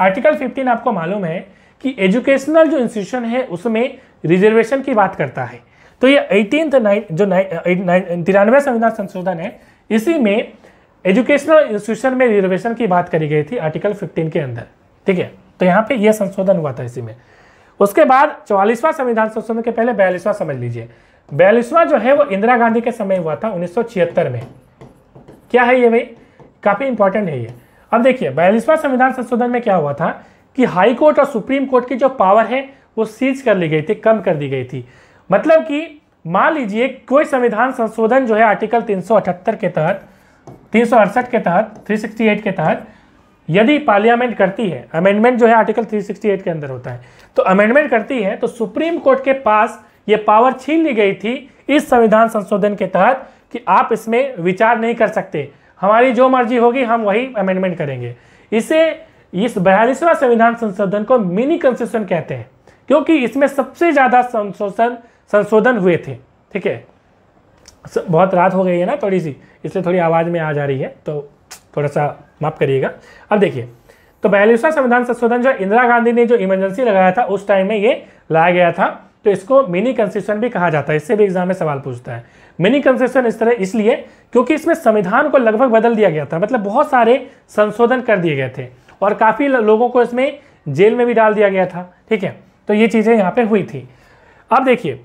आर्टिकल 15 आपको मालूम है कि एजुकेशनल जो इंस्टीट्यूशन है, उसमें रिजर्वेशन की बात करता है। तो ये एटीन जो तिरानवे संविधान संशोधन है, इसी में एजुकेशनल इंस्टीट्यूशन में रिजर्वेशन की बात करी गई थी आर्टिकल 15 के अंदर। ठीक है? तो यहाँ पे ये संशोधन हुआ था इसी में। उसके बाद चौवालीसवां संविधान संशोधन के पहले बयालीसवां समझ लीजिए। बयालीसवां जो है वो इंदिरा गांधी के समय हुआ था, उन्नीस सौ छिहत्तर में। क्या है ये भाई? काफ़ी इंपॉर्टेंट है ये। अब देखिए, बयालीसवां संविधान संशोधन में क्या हुआ था कि हाई कोर्ट और सुप्रीम कोर्ट की जो पावर है, वो सीज कर ली गई थी, कम कर दी गई थी। मतलब कि मान लीजिए कोई संविधान संशोधन जो है आर्टिकल 378 के तहत, तीन सौ अड़सठ के तहत 368 के तहत यदि पार्लियामेंट करती है अमेंडमेंट जो है आर्टिकल 368 के अंदर होता है तो अमेंडमेंट करती है तो सुप्रीम कोर्ट के पास ये पावर छीन ली गई थी इस संविधान संशोधन के तहत कि आप इसमें विचार नहीं कर सकते। हमारी जो मर्ज़ी होगी, हम वही अमेंडमेंट करेंगे। इसे इस बयालीसवां संविधान संशोधन को मिनी कंसेशन कहते हैं, क्योंकि इसमें सबसे ज़्यादा संशोधन संशोधन हुए थे। ठीक है? बहुत रात हो गई है ना थोड़ी सी, इसलिए थोड़ी आवाज़ में आ जा रही है तो थोड़ा सा माफ़ करिएगा। अब देखिए तो बयालीसवां संविधान संशोधन जो इंदिरा गांधी ने जो इमरजेंसी लगाया था, उस टाइम में ये लाया गया था तो इसको मिनी कंसेशन भी कहा जाता है। इससे भी एग्ज़ाम में सवाल पूछता है। मिनी कंसेशन इस तरह इसलिए क्योंकि इसमें संविधान को लगभग बदल दिया गया था मतलब बहुत सारे संशोधन कर दिए गए थे और काफ़ी लोगों को इसमें जेल में भी डाल दिया गया था, ठीक है? तो ये चीज़ें यहाँ पे हुई थी। अब देखिए,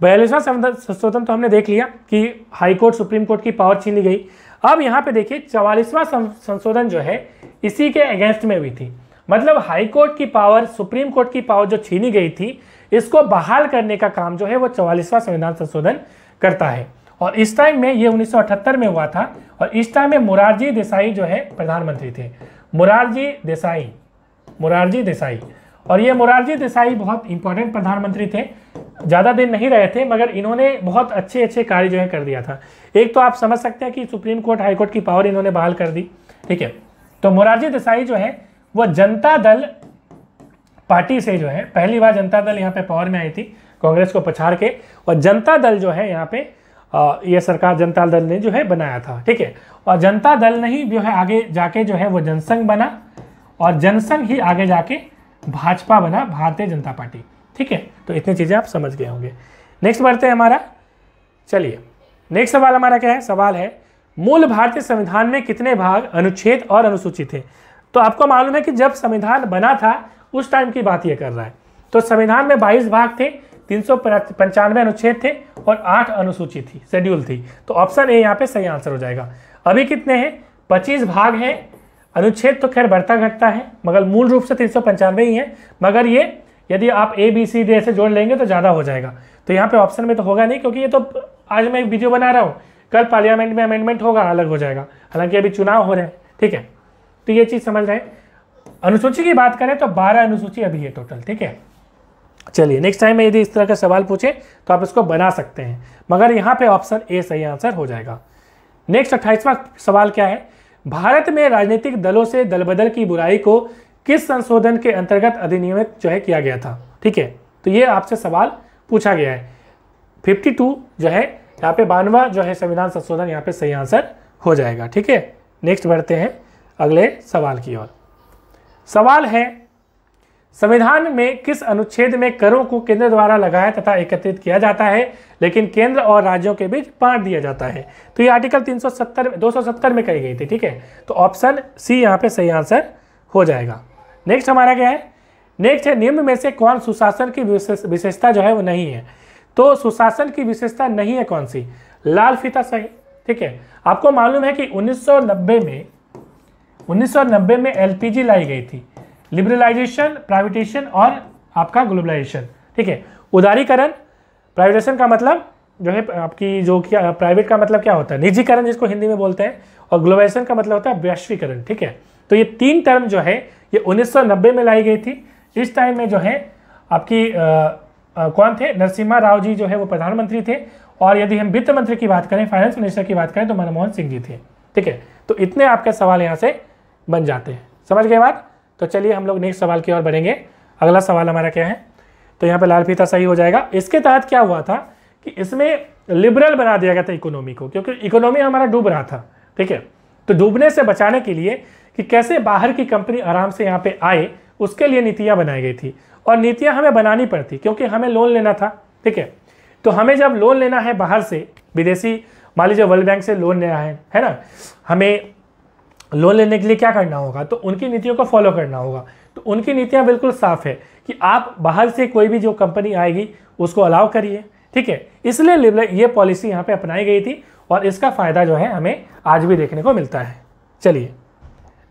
बयालीसवां संशोधन तो हमने देख लिया कि हाईकोर्ट सुप्रीम कोर्ट की पावर छीनी गई। अब यहाँ पे देखिए, चवालीसवां संशोधन जो है, इसी के अगेंस्ट में हुई थी। मतलब हाई कोर्ट की पावर सुप्रीम कोर्ट की पावर जो छीनी गई थी, इसको बहाल करने का काम जो है, वो चौवालीसवां संविधान संशोधन करता है। और इस टाइम में ये 1978 में हुआ था, और इस टाइम में मुरारजी देसाई जो है, प्रधानमंत्री थे। मुरारजी देसाई मुरारजी देसाई। और ये मुरारजी देसाई बहुत इंपॉर्टेंट प्रधानमंत्री थे। ज़्यादा दिन नहीं रहे थे, मगर इन्होंने बहुत अच्छे अच्छे कार्य जो है कर दिया था। एक तो आप समझ सकते हैं कि सुप्रीम कोर्ट, हाई कोर्ट की पावर इन्होंने बहाल कर दी, ठीक है? तो मोरारजी देसाई जो है वह जनता दल पार्टी से जो है, पहली बार जनता दल यहाँ पे पावर में आई थी, कांग्रेस को पछाड़ के, और जनता दल जो है यहाँ पे ये सरकार जनता दल ने जो है बनाया था, ठीक है? और जनता दल ने ही जो है आगे जाके जो है वो जनसंघ बना, और जनसंघ ही आगे जाके भाजपा बना, भारतीय जनता पार्टी। ठीक है? तो इतनी चीज़ें आप समझ गए होंगे। नेक्स्ट बढ़ते हैं हमारा। चलिए। नेक्स्ट सवाल हमारा क्या है? सवाल है, मूल भारतीय संविधान में कितने भाग अनुच्छेद और अनुसूचित थे तो आपको मालूम है कि जब संविधान बना था, उस टाइम की बात ये कर रहा है। तो संविधान में 22 भाग थे, तीन सौ पंचानवे अनुच्छेद थे और आठ अनुसूची थी शेड्यूल थी। तो ऑप्शन ए यहाँ पे सही आंसर हो जाएगा। अभी कितने हैं? पच्चीस भाग हैं। अनुच्छेद तो खैर बढ़ता घटता है, मगर मूल रूप से तीन सौ पंचानवे ही है। मगर ये यदि आप ए बी सी डी ऐसे जोड़ लेंगे तो ज़्यादा हो जाएगा। तो यहाँ पे ऑप्शन में तो होगा नहीं, क्योंकि ये तो आज मैं एक वीडियो बना रहा हूँ। कल पार्लियामेंट में अमेंडमेंट होगा, अलग हो जाएगा। हालाँकि अभी चुनाव हो रहे हैं, ठीक है? तो ये चीज़ समझ रहे हैं। अनुसूची की बात करें तो बारह अनुसूची अभी है टोटल ठीक है? चलिए नेक्स्ट टाइम में यदि इस तरह का सवाल पूछे तो आप इसको बना सकते हैं। मगर यहाँ पे ऑप्शन ए सही आंसर हो जाएगा। नेक्स्ट अट्ठाईसवां सवाल क्या है? भारत में राजनीतिक दलों से दल बदल की बुराई को किस संशोधन के अंतर्गत अधिनियमित जो है किया गया था? ठीक है तो ये आपसे सवाल पूछा गया है। 52 जो है, यहाँ पे बानवा जो है संविधान संशोधन, यहाँ पे सही आंसर हो जाएगा। ठीक है नेक्स्ट बढ़ते हैं अगले सवाल की ओर। सवाल है, संविधान में किस अनुच्छेद में करों को केंद्र द्वारा लगाया तथा एकत्रित किया जाता है, लेकिन केंद्र और राज्यों के बीच बांट दिया जाता है? तो ये आर्टिकल 370 270 में कही गई थी, ठीक है? तो ऑप्शन सी यहाँ पे सही आंसर हो जाएगा। नेक्स्ट हमारा क्या है? नेक्स्ट है, निम्न में से कौन सुशासन की विशेषता जो है वो नहीं है? तो सुशासन की विशेषता नहीं है कौन सी? लाल फीता सही, ठीक है? आपको मालूम है कि 1990 में 1990 में एलपीजी लाई गई थी। लिबरलाइजेशन प्राइवेटेशन और आपका ग्लोबलाइजेशन ठीक है? उदारीकरण प्राइवेटेशन का मतलब जो है, आपकी जो क्या प्राइवेट का मतलब क्या होता है? निजीकरण जिसको हिंदी में बोलते हैं, और ग्लोबलाइजेशन का मतलब होता है वैश्वीकरण, ठीक है? तो ये तीन टर्म जो है ये 1990 में लाई गई थी। इस टाइम में जो है आपकी आ, आ, कौन थे? नरसिम्हा राव जी जो है वो प्रधानमंत्री थे। और यदि हम वित्त मंत्री की बात करें फाइनेंस मिनिस्टर की बात करें तो मनमोहन सिंह जी थे। ठीक है? तो इतने आपके सवाल यहाँ से बन जाते हैं। समझ गए बात? तो चलिए हम लोग नेक्स्ट सवाल की ओर बढ़ेंगे। अगला सवाल हमारा क्या है? तो यहाँ पे लाल फीता सही हो जाएगा। इसके तहत क्या हुआ था कि इसमें लिबरल बना दिया गया था इकोनॉमी को क्योंकि इकोनॉमी हमारा डूब रहा था। ठीक है? तो डूबने से बचाने के लिए कि कैसे बाहर की कंपनी आराम से यहाँ पे आए, उसके लिए नीतियाँ बनाई गई थी। और नीतियाँ हमें बनानी पड़ती, क्योंकि हमें लोन लेना था, ठीक है? तो हमें जब लोन लेना है बाहर से, विदेशी, मान लीजिए वर्ल्ड बैंक से लोन लेना है है ना? हमें लोन लेने के लिए क्या करना होगा? तो उनकी नीतियों को फॉलो करना होगा। तो उनकी नीतियाँ बिल्कुल साफ़ है कि आप बाहर से कोई भी जो कंपनी आएगी, उसको अलाउ करिए, ठीक है? इसलिए ये पॉलिसी यहाँ पे अपनाई गई थी और इसका फ़ायदा जो है हमें आज भी देखने को मिलता है। चलिए।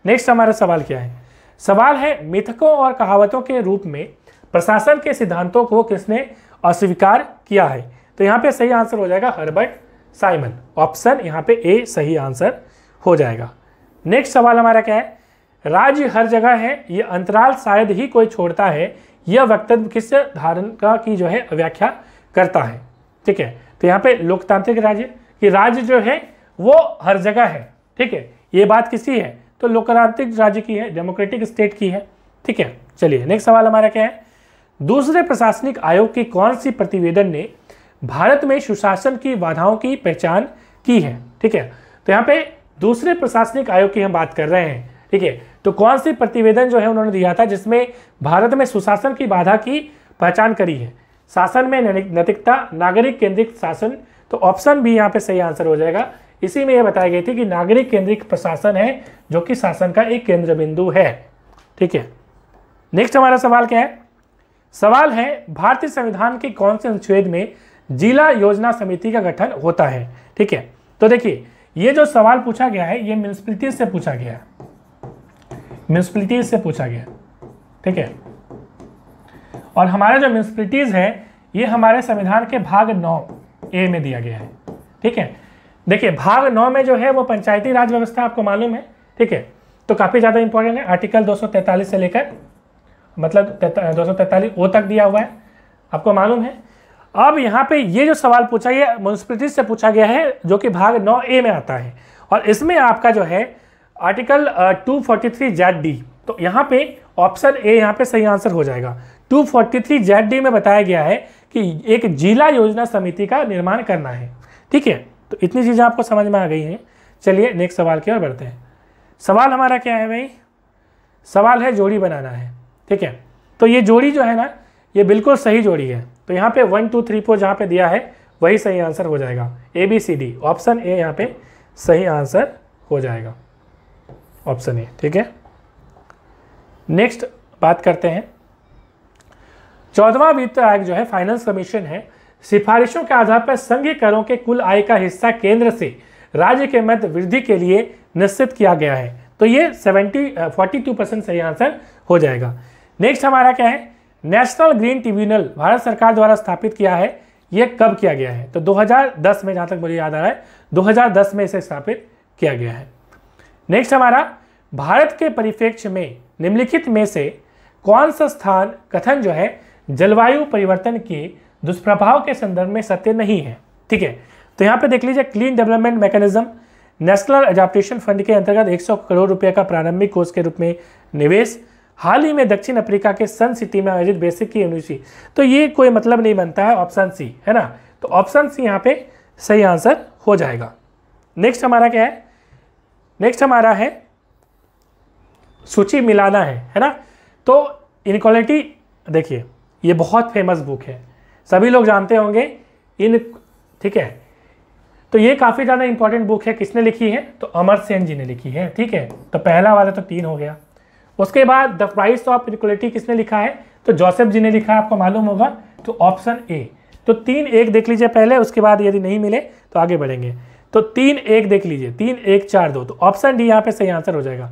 नेक्स्ट हमारा सवाल क्या है? सवाल है, मिथकों और कहावतों के रूप में प्रशासन के सिद्धांतों को किसने अस्वीकार किया है? तो यहाँ पे सही आंसर हो जाएगा हर्बर्ट साइमन। ऑप्शन यहाँ पे ए, सही आंसर हो जाएगा। नेक्स्ट सवाल हमारा क्या है? राज्य हर जगह है, ये अंतराल शायद ही कोई छोड़ता है, यह वक्तव्य किस धारण का की जो है, व्याख्या करता है? ठीक है तो यहाँ पे लोकतांत्रिक राज्य, कि राज्य जो है, वो हर जगह है। ठीक है, ये बात किसी है? तो लोकतांत्रिक राज्य की है डेमोक्रेटिक स्टेट की है। ठीक है, चलिए नेक्स्ट सवाल हमारा क्या है? दूसरे प्रशासनिक आयोग की कौन सी प्रतिवेदन ने भारत में सुशासन की बाधाओं की पहचान की है? ठीक है तो यहाँ पे दूसरे प्रशासनिक आयोग की हम बात कर रहे हैं। ठीक है तो कौन सी प्रतिवेदन जो है उन्होंने दिया था जिसमें भारत में सुशासन की बाधा की पहचान करी है? शासन में नैतिकता, नागरिक केंद्रित शासन तो ऑप्शन भी यहाँ पे सही आंसर हो जाएगा। इसी में यह बताई गई थी कि नागरिक केंद्रित प्रशासन है, जो कि शासन का एक केंद्र बिंदु है। ठीक है। नेक्स्ट हमारा सवाल क्या है? सवाल है, भारतीय संविधान के कौन से अनुच्छेद में जिला योजना समिति का गठन होता है? ठीक है। तो देखिए, ये जो सवाल पूछा गया है, ये म्यूनसिपलिटीज से पूछा गया है। म्यूनसिपलिटीज से पूछा गया ठीक है। और हमारा जो म्यूनसिपलिटीज़ है, ये हमारे संविधान के भाग नौ ए में दिया गया है। ठीक है। देखिए, भाग नौ में जो है वो पंचायती राज व्यवस्था आपको मालूम है, ठीक है? तो काफ़ी ज़्यादा इंपॉर्टेंट है। आर्टिकल 243 से लेकर मतलब दो सौ ओ तक दिया हुआ है। आपको मालूम है? अब यहाँ पे ये जो सवाल पूछा, ये म्यूनसिपलिटी से पूछा गया है, जो कि भाग नौ ए में आता है। और इसमें आपका जो है article two forty three Z D तो यहाँ पे ऑप्शन ए यहाँ पे सही आंसर हो जाएगा। 243 जेड डी में बताया गया है कि एक जिला योजना समिति का निर्माण करना है, ठीक है? तो इतनी चीज़ें आपको समझ में आ गई हैं। चलिए नेक्स्ट सवाल की ओर बढ़ते हैं। सवाल हमारा क्या है भाई? सवाल है जोड़ी बनाना है, ठीक है? तो ये जोड़ी जो है ना, ये बिल्कुल सही जोड़ी है। तो यहाँ पे वन टू थ्री फोर जहाँ पे दिया है, वही सही आंसर हो जाएगा। A B C D option A यहाँ पे सही आंसर हो जाएगा। ऑप्शन ए ठीक है? नेक्स्ट बात करते हैं। चौदवा वित्त आयोग जो है फाइनेंस कमीशन है। सिफारिशों के आधार पर संघीय करों के कुल आय का हिस्सा केंद्र से राज्य के मध्य वृद्धि के लिए निश्चित किया गया है। तो ये 70 42 परसेंट सही आंसर हो जाएगा। नेक्स्ट हमारा क्या है? नेशनल ग्रीन ट्रिब्यूनल भारत सरकार द्वारा स्थापित किया है। ये कब किया गया है? तो 2010 में, जहाँ तक मुझे याद आ रहा है 2010 में इसे स्थापित किया गया है। नेक्स्ट हमारा, भारत के परिप्रेक्ष्य में, निम्नलिखित में से कौन सा स्थान कथन जो है, जलवायु परिवर्तन के दुष्प्रभाव के संदर्भ में सत्य नहीं है। ठीक है? तो यहाँ पे देख लीजिए clean development mechanism national adaptation fund के अंतर्गत 100 करोड़ रुपए का प्रारंभिक कोष के रूप में निवेश, हाल ही में दक्षिण अफ्रीका के सन सिटी में आयोजित बेसिक की यूनिवर्सिटी तो ये कोई मतलब नहीं बनता है ऑप्शन सी है ना? तो ऑप्शन सी यहाँ पे सही आंसर हो जाएगा। नेक्स्ट हमारा क्या है? नेक्स्ट हमारा है सूची मिलाना है है ना? तो इनक्वालिटी देखिए, ये बहुत फ़ेमस बुक है। सभी लोग जानते होंगे, इन, ठीक है। तो ये काफ़ी ज़्यादा इंपॉर्टेंट बुक है, किसने लिखी है? तो अमर सेन जी ने लिखी है, ठीक है। तो पहला वाला तो तीन हो गया। उसके बाद द प्राइस ऑफ़ इनक्वलिटी किसने लिखा है? तो जोसेफ जी ने लिखा है, आपको मालूम होगा। तो ऑप्शन ए तो तीन एक देख लीजिए पहले, उसके बाद यदि नहीं मिले तो आगे बढ़ेंगे। तो तीन एक देख लीजिए, तीन एक चार दो। तो ऑप्शन डी यहाँ पे सही आंसर हो जाएगा।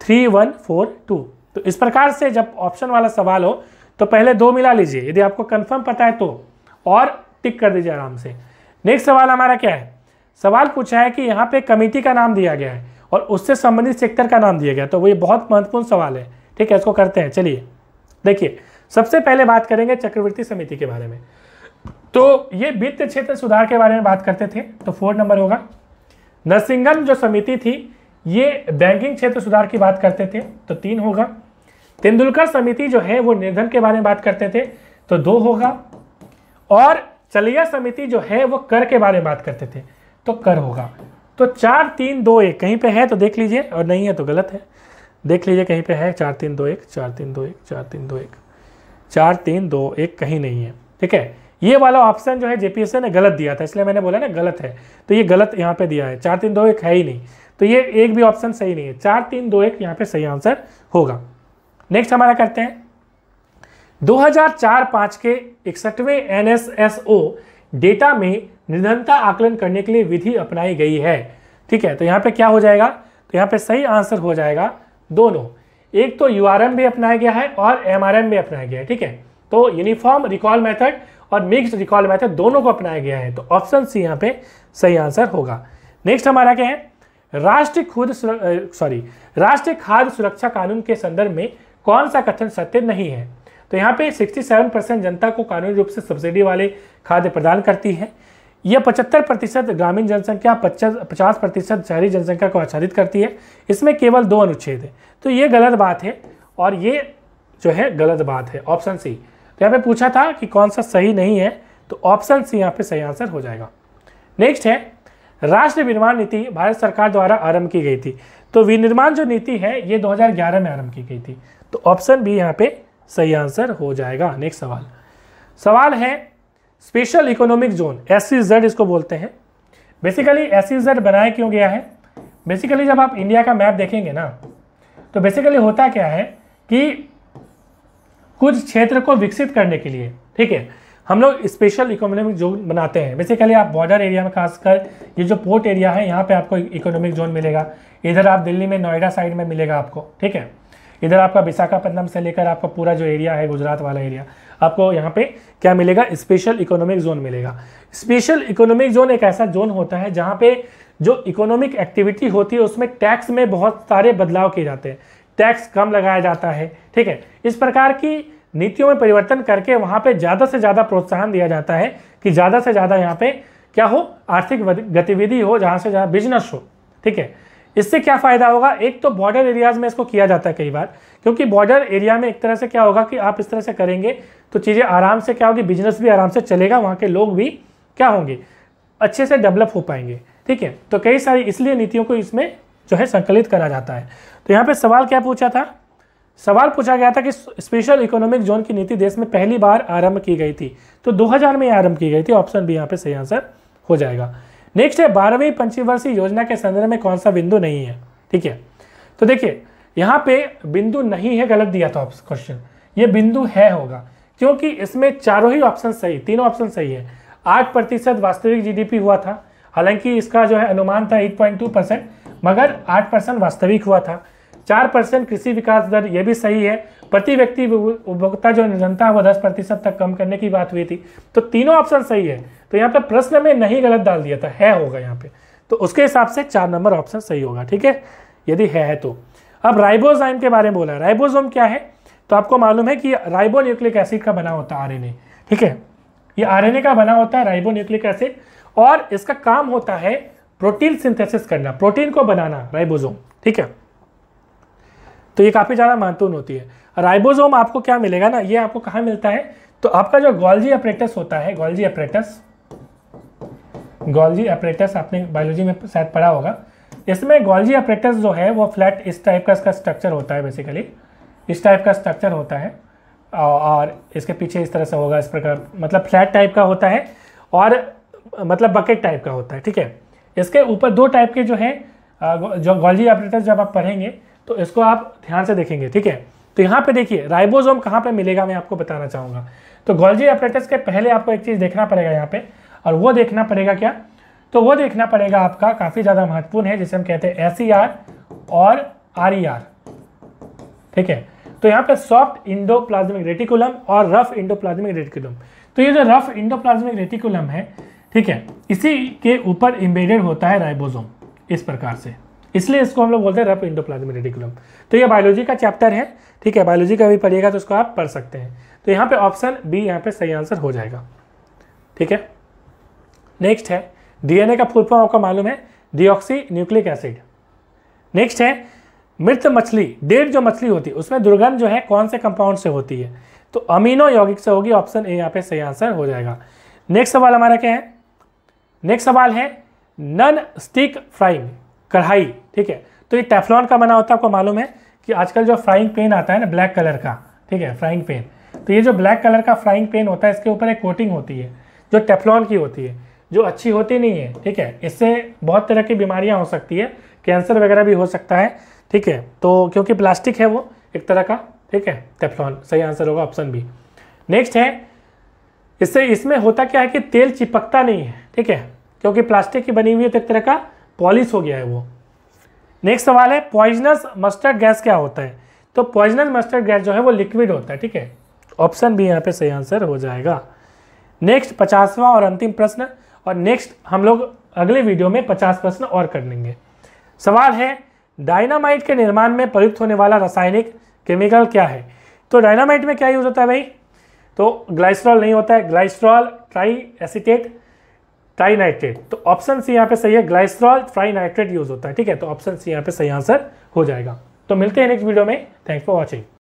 थ्री वन फोर टू तो इस प्रकार से जब ऑप्शन वाला सवाल हो तो पहले दो मिला लीजिए। यदि आपको कंफर्म पता है तो। और टिक कर दीजिए आराम से। नेक्स्ट सवाल हमारा क्या है? सवाल पूछा है कि यहाँ पे कमेटी का नाम दिया गया है और उससे संबंधित सेक्टर का नाम दिया गया तो ये बहुत महत्वपूर्ण सवाल है। ठीक है, इसको करते हैं। चलिए। देखिए, सबसे पहले बात करेंगे चक्रवर्ती समिति के बारे में। तो ये वित्त क्षेत्र सुधार के बारे में बात करते थे तो फोर नंबर होगा। नरसिंगन जो समिति थी, ये बैंकिंग क्षेत्र सुधार की बात करते थे तो तीन होगा। तेंदुलकर समिति जो है, वो निर्धन के बारे में बात करते थे तो दो होगा। और चलिया समिति जो है, वो कर के बारे में बात करते थे तो कर होगा। तो चार तीन दो एक, कहीं पे है तो देख लीजिए, और नहीं है तो गलत है। देख लीजिए कहीं पे है, चार तीन दो एक, चार तीन दो एक, चार तीन दो एक। चार तीन दो एक कहीं नहीं है। ठीक है? ये वाला ऑप्शन जो है, जेपीएससी ने गलत दिया था, इसलिए मैंने बोला ना, गलत है। तो ये गलत यहाँ पे दिया है। चार तीन दो एक है ही नहीं। तो ये एक भी ऑप्शन सही नहीं है। चार तीन दो एक यहाँ पे सही आंसर होगा। नेक्स्ट हमारा करते हैं। 2004-5 के इकसठवें एनएसएसओ डेटा में निर्धनता आकलन करने के लिए विधि अपनाई गई है। ठीक है तो यहाँ पे क्या हो जाएगा? तो यहाँ पे सही आंसर हो जाएगा दोनों। एक तो यूआरएम भी अपनाया गया है और एमआरएम भी अपनाया गया है। ठीक है तो यूनिफॉर्म रिकॉल मेथड और मिक्स्ड रिकॉल मेथड दोनों को अपनाया गया है। तो ऑप्शन सी यहाँ पे सही आंसर होगा। नेक्स्ट हमारा क्या है? राष्ट्रीय खुद सॉरी राष्ट्रीय खाद्य सुरक्षा कानून के संदर्भ में कौन सा कथन सत्य नहीं है? तो यहाँ पे 67 परसेंट जनता को कानूनी रूप से सब्सिडी वाले खाद्य प्रदान करती है। यह पचहत्तर प्रतिशत ग्रामीण जनसंख्या पचास प्रतिशत शहरी जनसंख्या को आच्छादित करती है। इसमें केवल दो अनुच्छेद है। तो ये गलत बात है और ये जो है गलत बात है। ऑप्शन सी तो यहाँ पे पूछा था कि कौन सा सही नहीं है तो ऑप्शन सी यहाँ पे सही आंसर हो जाएगा। नेक्स्ट है राष्ट्र निर्माण नीति भारत सरकार द्वारा आरंभ की गई थी। तो विनिर्माण जो नीति है, ये 2011 में आरंभ की गई थी। तो ऑप्शन बी यहाँ पे सही आंसर हो जाएगा। नेक्स्ट सवाल। सवाल है स्पेशल इकोनॉमिक जोन एस इसको बोलते हैं। बेसिकली एस बनाया क्यों गया है? बेसिकली जब आप इंडिया का मैप देखेंगे ना तो बेसिकली होता क्या है कि कुछ क्षेत्र को विकसित करने के लिए, ठीक है? हम लोग स्पेशल इकोनॉमिक जोन बनाते हैं। बेसिकली आप बॉर्डर एरिया में खासकर ये जो पोर्ट एरिया है, यहाँ पे आपको इकोनॉमिक जोन मिलेगा। इधर आप दिल्ली में, नोएडा साइड में मिलेगा आपको, ठीक है? इधर आपका विशाखापट्टनम से लेकर आपका पूरा जो एरिया है, गुजरात वाला एरिया आपको यहाँ पे क्या मिलेगा? स्पेशल इकोनॉमिक जोन मिलेगा। स्पेशल इकोनॉमिक जोन एक ऐसा जोन होता है जहाँ पे जो इकोनॉमिक एक्टिविटी होती है, उसमें टैक्स में बहुत सारे बदलाव किए जाते हैं। टैक्स कम लगाया जाता है, ठीक है? इस प्रकार की नीतियों में परिवर्तन करके वहाँ पे ज़्यादा से ज़्यादा प्रोत्साहन दिया जाता है कि ज़्यादा से ज़्यादा यहाँ पे क्या हो? आर्थिक गतिविधि हो, जहाँ से ज़्यादा बिज़नेस हो। ठीक है? इससे क्या फ़ायदा होगा? एक तो बॉर्डर एरियाज़ में इसको किया जाता है कई बार, क्योंकि बॉर्डर एरिया में एक तरह से क्या होगा कि आप इस तरह से करेंगे तो चीज़ें आराम से क्या होगी? बिज़नेस भी आराम से चलेगा, वहाँ के लोग भी क्या होंगे? अच्छे से डेवलप हो पाएँगे। ठीक है? तो कई सारी इसलिए नीतियों को इसमें जो है संकलित करा जाता है। तो यहाँ पे सवाल क्या पूछा था? सवाल पूछा गया था कि स्पेशल इकोनॉमिक जोन की नीति देश में पहली बार आरंभ की गई थी। तो 2000 में आरंभ की गई थी। ऑप्शन भी यहाँ पे सही आंसर हो जाएगा। नेक्स्ट है, बारहवीं पंचवर्षीय योजना के संदर्भ में कौन सा बिंदु नहीं है? ठीक है? तो देखिए, यहाँ पे बिंदु नहीं है, गलत दिया था क्वेश्चन ये बिंदु है होगा, क्योंकि इसमें चारों ही ऑप्शन सही, तीनों ऑप्शन सही है। आठ प्रतिशत वास्तविक जीडीपी हुआ था, हालाँकि इसका जो है अनुमान था 8.2 परसेंट मगर 8 परसेंट वास्तविक हुआ था। चार परसेंट कृषि विकास दर यह भी सही है। प्रति व्यक्ति उपभोक्ता जो जनता है वो दस प्रतिशत तक कम करने की बात हुई थी। तो तीनों ऑप्शन सही है। तो यहाँ पे प्रश्न में नहीं गलत डाल दिया था है होगा यहाँ पे। तो उसके हिसाब से चार नंबर ऑप्शन सही होगा ठीक है? यदि है, है तो। अब राइबोजाइम के बारे में बोला राइबोजोम क्या है? तो आपको मालूम है कि राइबो न्यूक्लिक एसिड का बना होता है आर ठीक है? ये आर का बना होता है राइबो न्यूक्लिक एसिड और इसका काम होता है प्रोटीन सिंथेसिस करना प्रोटीन को बनाना राइबोजोम ठीक है? तो ये काफ़ी ज़्यादा महत्वपूर्ण होती है। राइबोजोम आपको क्या मिलेगा ना? ये आपको कहाँ मिलता है? तो आपका जो गोल्जी अपरेटस होता है गोल्जी अपरेटस गोल्जी अपरेटस आपने बायोलॉजी में शायद पढ़ा होगा। इसमें गोल्जी अपरेटस जो है, वो फ्लैट इस टाइप का इसका स्ट्रक्चर होता है बेसिकली इस टाइप का स्ट्रक्चर होता है। और इसके पीछे इस तरह से होगा, इस प्रकार मतलब फ्लैट टाइप का होता है और मतलब बकेट टाइप का होता है, ठीक है? इसके ऊपर दो टाइप के जो है जो गोल्जी ऑपरेटर्स जब आप पढ़ेंगे तो इसको आप ध्यान से देखेंगे, ठीक है? तो यहाँ पे देखिए, राइबोसोम कहाँ पे मिलेगा मैं आपको बताना चाहूँगा। तो गोल्जी ऑपरेटर्स के पहले आपको एक चीज़ देखना पड़ेगा यहाँ पे, और वो देखना पड़ेगा क्या? तो वो देखना पड़ेगा आपका काफ़ी ज़्यादा महत्वपूर्ण है, जिसे हम कहते हैं एस e और आर e ठीक है? तो यहाँ पे सॉफ्ट इंडोप्लाज्मिक रेटिकुलम और रफ इंडोप्लाज्मिक रेटिकुलम तो ये जो रफ इंडोप्लाज्मिक रेटिकुलम है, ठीक है, इसी के ऊपर इम्बेडेड होता है राइबोसोम, इस प्रकार से। इसलिए इसको हम लोग बोलते हैं रफ इंडोप्लाज्मिक रेटिकुलम तो ये बायोलॉजी का चैप्टर है, ठीक है? बायोलॉजी का भी पढ़िएगा तो उसको आप पढ़ सकते हैं। तो यहाँ पे ऑप्शन बी यहाँ पे सही आंसर हो जाएगा, ठीक है? नेक्स्ट है डीएनए का फुल फॉर्म आपको मालूम है डिऑक्सी न्यूक्लिक एसिड नेक्स्ट है, मृत मछली, डेढ़ जो मछली होती है उसमें दुर्गंध जो है कौन से कंपाउंड से होती है? तो अमीनो यौगिक से होगी ऑप्शन ए यहाँ पे सही आंसर हो जाएगा। नेक्स्ट सवाल हमारा क्या है? नेक्स्ट सवाल है नन स्टिक फ्राइंग कढ़ाई, ठीक है? तो ये टेफ्लॉन का बना होता है, आपको मालूम है कि आजकल जो फ्राइंग पेन आता है ना ब्लैक कलर का, ठीक है फ्राइंग पेन तो ये जो ब्लैक कलर का फ्राइंग पेन होता है, इसके ऊपर एक कोटिंग होती है, जो टेफलॉन की होती है, जो अच्छी होती नहीं है, ठीक है? इससे बहुत तरह की बीमारियाँ हो सकती है कैंसर वगैरह भी हो सकता है, ठीक है? तो क्योंकि प्लास्टिक है वो, एक तरह का, ठीक है टेफ्लॉन सही आंसर होगा ऑप्शन बी नेक्स्ट है, इससे इसमें होता क्या है कि तेल चिपकता नहीं है, ठीक है? क्योंकि प्लास्टिक की बनी हुई है तो एक तरह का पॉलिश हो गया है वो। नेक्स्ट सवाल है पॉइजनस मस्टर्ड गैस क्या होता है? तो पॉइजनस मस्टर्ड गैस जो है वो लिक्विड होता है, ठीक है? ऑप्शन भी यहाँ पे सही आंसर हो जाएगा। नेक्स्ट पचासवा और अंतिम प्रश्न, और नेक्स्ट हम लोग अगले वीडियो में पचास प्रश्न और कर लेंगे। सवाल है डायनामाइट के निर्माण में प्रयुक्त होने वाला रासायनिक केमिकल क्या है? तो डायनामाइट में क्या यूज़ होता है भाई? तो ग्लाइस्ट्रॉल नहीं होता है glycerol triacetate trinitrate तो ऑप्शन सी यहाँ पे सही है ग्लाइस्ट्रॉल ट्राई नाइट्रेट यूज़ होता है, ठीक है? तो ऑप्शन सी यहाँ पे सही आंसर हो जाएगा। तो मिलते हैं नेक्स्ट वीडियो में। Thanks for watching